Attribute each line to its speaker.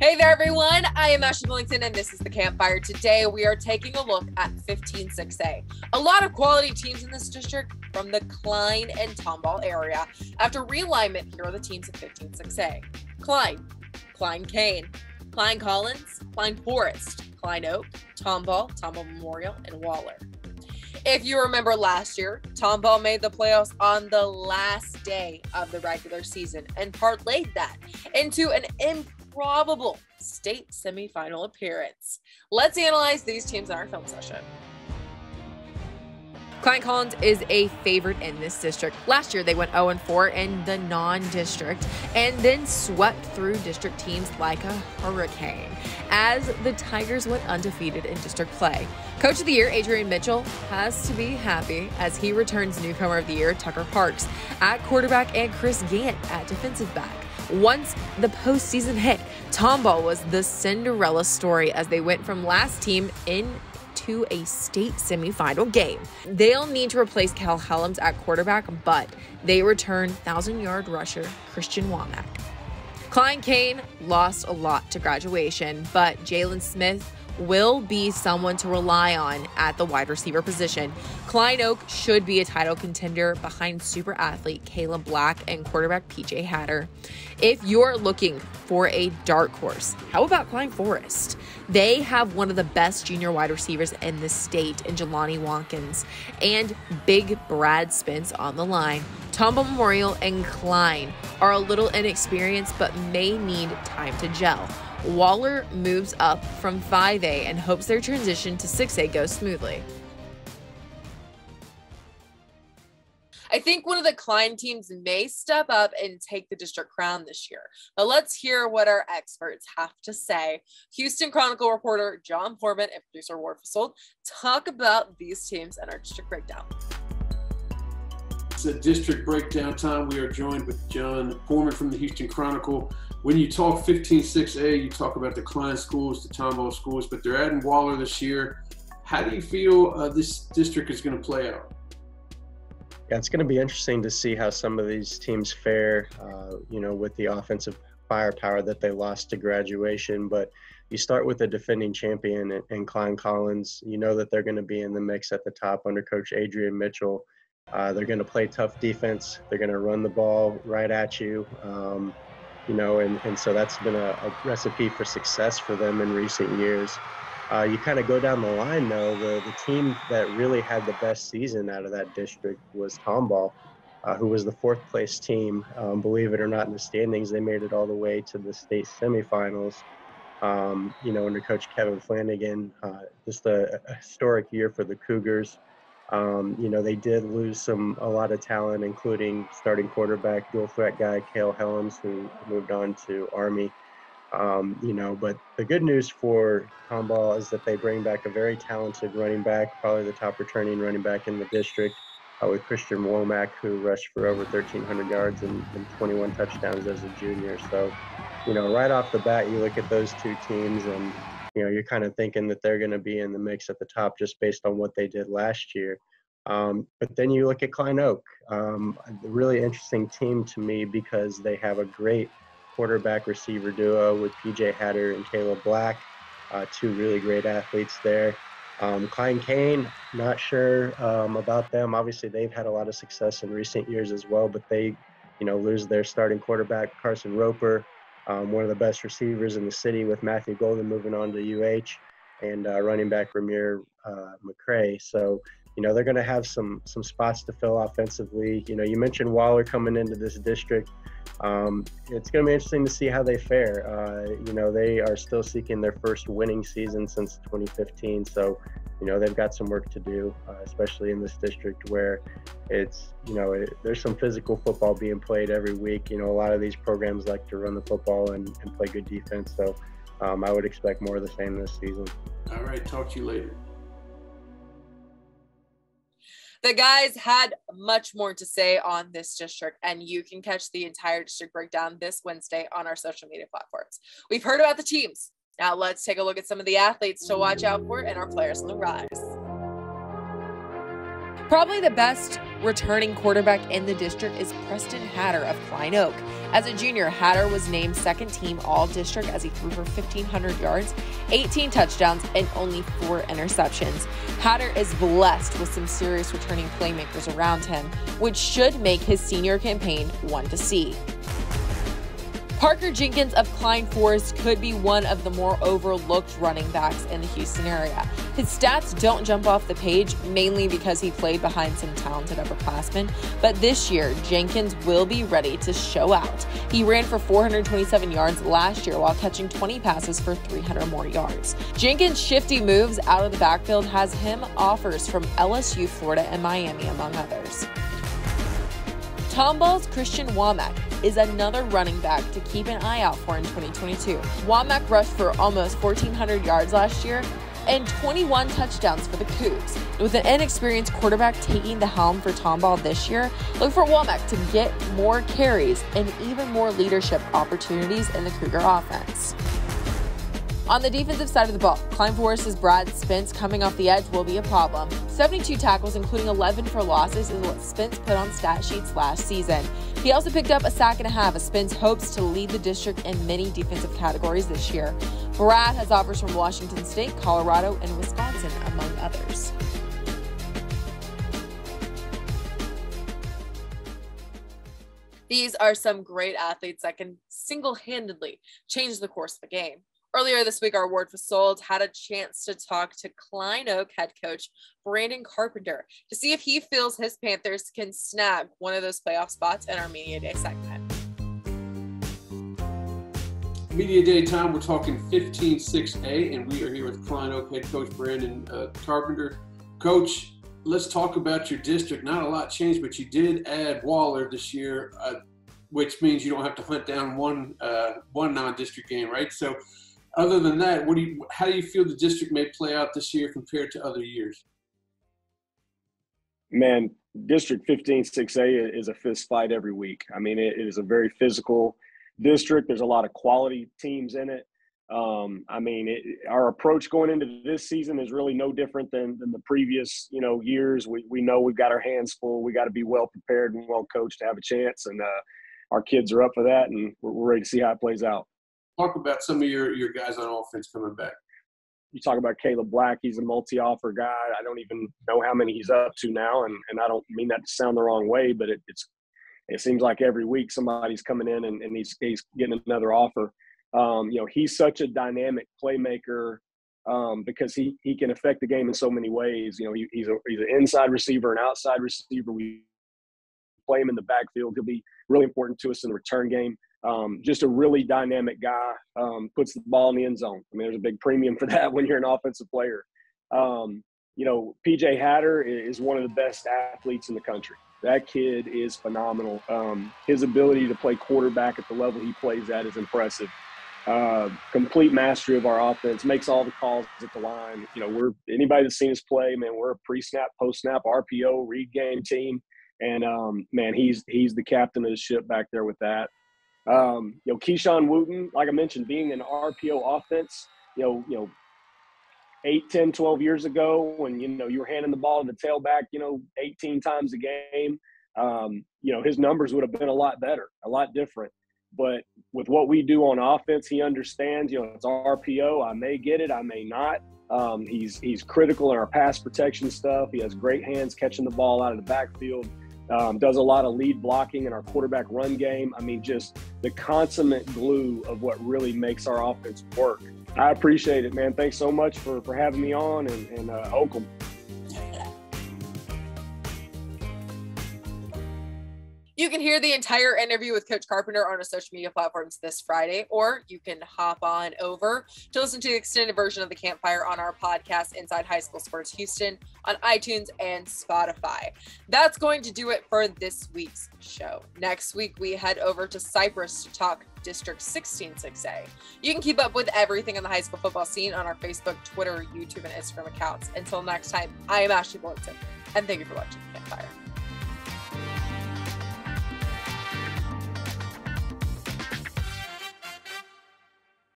Speaker 1: Hey there, everyone. I am Ashley Millington, and this is the Campfire. Today, we are taking a look at 156A. A lot of quality teams in this district from the Klein and Tomball area. After realignment, here are the teams of 156A Klein, Klein Cain, Klein Collins, Klein Forest, Klein Oak, Tomball, Tomball Memorial, and Waller. If you remember last year, Tomball made the playoffs on the last day of the regular season and parlayed that into an improbable state semifinal appearance. Let's analyze these teams in our film session. Klein Collins is a favorite in this district. Last year, they went 0 4 in the non district and then swept through district teams like a hurricane as the Tigers went undefeated in district play. Coach of the Year, Adrian Mitchell, has to be happy as he returns Newcomer of the Year, Tucker Parks, at quarterback and Chris Gant at defensive back. Once the postseason hit, Tomball was the Cinderella story as they went from last team in to a state semifinal game. They'll need to replace Cal Helms at quarterback, but they return 1,000 yard rusher Christian Womack. Klein Cain lost a lot to graduation, but Jalen Smith will be someone to rely on at the wide receiver position. Klein Oak should be a title contender behind super athlete Caleb Black and quarterback PJ Hatter. If you're looking for a dark horse, how about Klein Forest? They have one of the best junior wide receivers in the state in Jelani Watkins and big Brad Spence on the line. Tomball Memorial and Klein are a little inexperienced but may need time to gel. Waller moves up from 5A and hopes their transition to 6A goes smoothly. I think one of the Klein teams may step up and take the district crown this year. But let's hear what our experts have to say. Houston Chronicle reporter John Portman and producer Ward Fasold talk about these teams and our district breakdown.
Speaker 2: It's a district breakdown time. We are joined with John Foreman from the Houston Chronicle. When you talk 15-6A, you talk about the Klein schools, the Tomball schools, but they're adding Waller this year. How do you feel uh, this district is going to play out?
Speaker 3: Yeah, it's going to be interesting to see how some of these teams fare, uh, you know, with the offensive firepower that they lost to graduation. But you start with the defending champion and Klein Collins. You know that they're going to be in the mix at the top under Coach Adrian Mitchell. Uh, they're going to play tough defense. They're going to run the ball right at you. Um, you know, and, and so that's been a, a recipe for success for them in recent years. Uh, you kind of go down the line, though. The, the team that really had the best season out of that district was Tomball, uh, who was the fourth place team. Um, believe it or not, in the standings, they made it all the way to the state semifinals. Um, you know, under Coach Kevin Flanagan, uh, just a, a, historic year for the Cougars. Um, you know, they did lose some a lot of talent, including starting quarterback, dual threat guy Kale Helms, who moved on to Army. Um, you know, but the good news for Tomball is that they bring back a very talented running back, probably the top returning running back in the district, uh, with Christian Womack, who rushed for over 1,300 yards and, and 21 touchdowns as a junior. So, you know, right off the bat, you look at those two teams and, you know, you're kind of thinking that they're going to be in the mix at the top just based on what they did last year. Um, but then you look at Klein Oak, um, a really interesting team to me because they have a great – quarterback receiver duo with PJ Hatter and Caleb Black, uh, two really great athletes there. Um, Klein Cain, not sure um, about them. Obviously, they've had a lot of success in recent years as well, but they, you know, lose their starting quarterback Carson Roper, um, one of the best receivers in the city, with Matthew Golden moving on to UH, and uh, running back Ramir uh, McCray. So, you know, they're going to have some some spots to fill offensively. You know, you mentioned Waller coming into this district um, it's going to be interesting to see how they fare. Uh, you know, they are still seeking their first winning season since 2015, so you know they've got some work to do, uh, especially in this district where it's you know it, there's some physical football being played every week. You know, a lot of these programs like to run the football and, and play good defense, so um, I would expect more of the same this season.
Speaker 2: All right, talk to you later.
Speaker 1: The guys had much more to say on this district, and you can catch the entire district breakdown this Wednesday on our social media platforms. We've heard about the teams. Now let's take a look at some of the athletes to watch out for and our players on the rise. Probably the best returning quarterback in the district is Preston Hatter of Klein Oak. As a junior, Hatter was named second team all district as he threw for 1,500 yards, 18 touchdowns, and only four interceptions. Hatter is blessed with some serious returning playmakers around him, which should make his senior campaign one to see. Parker Jenkins of Klein Forest could be one of the more overlooked running backs in the Houston area. His stats don't jump off the page, mainly because he played behind some talented upperclassmen, but this year, Jenkins will be ready to show out. He ran for 427 yards last year while catching 20 passes for 300 more yards. Jenkins' shifty moves out of the backfield has him offers from LSU, Florida, and Miami, among others. Tomball's Christian Womack is another running back to keep an eye out for in 2022. Womack rushed for almost 1,400 yards last year and 21 touchdowns for the Cougs. With an inexperienced quarterback taking the helm for Tomball this year, look for Womack to get more carries and even more leadership opportunities in the Cougar offense. On the defensive side of the ball, Klein Forest's Brad Spence coming off the edge will be a problem. 72 tackles, including 11 for losses, is what Spence put on stat sheets last season. He also picked up a sack and a half as Spence hopes to lead the district in many defensive categories this year. Brad has offers from Washington State, Colorado, and Wisconsin, among others. These are some great athletes that can single handedly change the course of the game. Earlier this week, our Ward Fasold had a chance to talk to Klein Oak head coach Brandon Carpenter to see if he feels his Panthers can snag one of those playoff spots in our Media Day segment.
Speaker 2: Media Day time, we're talking 15-6A, and we are here with Klein Oak head coach Brandon uh, Carpenter. Coach, let's talk about your district. Not a lot changed, but you did add Waller this year, uh, which means you don't have to hunt down one uh, one non-district game, right? So other than that, what do you, how do you feel the district may play out this year compared to other years?
Speaker 4: Man, District 15 6A is a fist fight every week. I mean, it is a very physical district. There's a lot of quality teams in it. Um, I mean, it, our approach going into this season is really no different than, than the previous, you know, years. We, we know we've got our hands full. We got to be well prepared and well coached to have a chance. And uh, our kids are up for that, and we're, we're ready to see how it plays out
Speaker 2: talk about some of your, your guys on offense coming back.
Speaker 4: You talk about Caleb Black. He's a multi-offer guy. I don't even know how many he's up to now, and, and I don't mean that to sound the wrong way, but it, it's it seems like every week somebody's coming in and, and he's, he's getting another offer. Um, you know, he's such a dynamic playmaker um, because he he can affect the game in so many ways. You know, he, he's a he's an inside receiver, an outside receiver. We play him in the backfield. He'll be really important to us in the return game. Um, just a really dynamic guy. Um, puts the ball in the end zone. I mean, there's a big premium for that when you're an offensive player. Um, you know, PJ Hatter is one of the best athletes in the country. That kid is phenomenal. Um, his ability to play quarterback at the level he plays at is impressive. Uh, complete mastery of our offense, makes all the calls at the line. You know, we're anybody that's seen us play, man, we're a pre-snap, post-snap, RPO, read game team, and um, man, he's he's the captain of the ship back there with that. Um, you know, Keyshawn Wooten, like I mentioned, being an RPO offense, you know, you know, 8, 10, 12 years ago when, you know, you were handing the ball to the tailback, you know, 18 times a game, um, you know, his numbers would have been a lot better, a lot different. But with what we do on offense, he understands, you know, it's RPO. I may get it, I may not. Um, he's he's critical in our pass protection stuff. He has great hands catching the ball out of the backfield. Um, does a lot of lead blocking in our quarterback run game. I mean, just the consummate glue of what really makes our offense work. I appreciate it, man. Thanks so much for, for having me on and, and uh, Oakland.
Speaker 1: You can hear the entire interview with Coach Carpenter on our social media platforms this Friday, or you can hop on over to listen to the extended version of the campfire on our podcast, Inside High School Sports Houston, on iTunes and Spotify. That's going to do it for this week's show. Next week, we head over to Cypress to talk District 16 6A. You can keep up with everything in the high school football scene on our Facebook, Twitter, YouTube, and Instagram accounts. Until next time, I am Ashley Bullington, and thank you for watching Campfire.